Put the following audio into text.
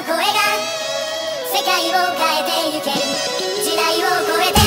声が世界を変えてゆける時代を超えて